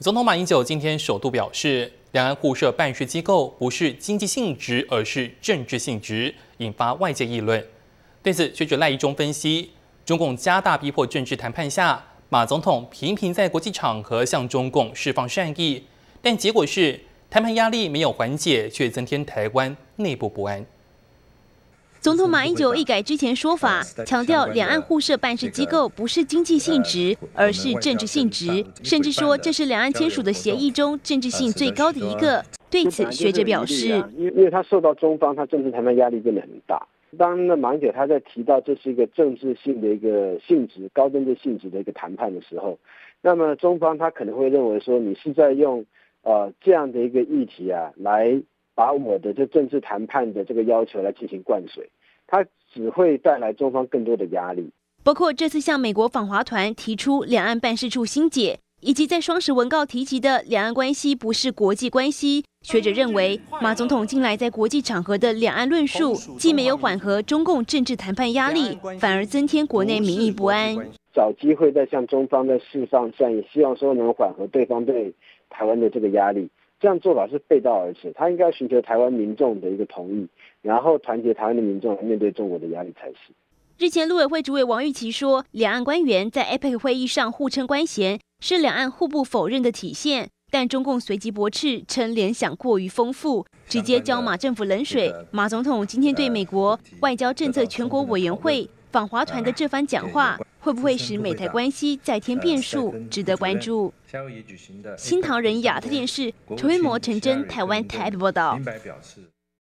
总统马英九今天首度表示，两岸互设办事机构不是经济性质，而是政治性质，引发外界议论。对此，学者赖一中分析，中共加大逼迫政治谈判下，马总统频频在国际场合向中共释放善意，但结果是谈判压力没有缓解，却增添台湾内部不安。总统马英九一改之前说法，强调两岸互设办事机构不是经济性质，而是政治性质，甚至说这是两岸签署的协议中政治性最高的一个。对此，学者表示，因为因为他受到中方他政治谈判压力真的很大。当那马英九他在提到这是一个政治性的一个性质、高政治性质的一个谈判的时候，那么中方他可能会认为说，你是在用呃这样的一个议题啊来。把我的这政治谈判的这个要求来进行灌水，它只会带来中方更多的压力。包括这次向美国访华团提出两岸办事处新解，以及在双十文告提及的两岸关系不是国际关系。学者认为，马总统近来在国际场合的两岸论述，既没有缓和中共政治谈判压力，反而增添国内民意不安。找机会再向中方在释放善意，希望说能缓和对方对台湾的这个压力。这样做法是背道而驰，他应该寻求台湾民众的一个同意，然后团结台湾的民众来面对中国的压力才是。日前，陆委会主委王玉琪说，两岸官员在 APEC 会议上互称官衔，是两岸互不否认的体现。但中共随即驳斥，称联想过于丰富，直接浇马政府冷水。马总统今天对美国外交政策全国委员会访华团的这番讲话。会不会使美台关系再添变数？值得关注。新唐人亚特电视陈威模、陈真，台湾台北报道。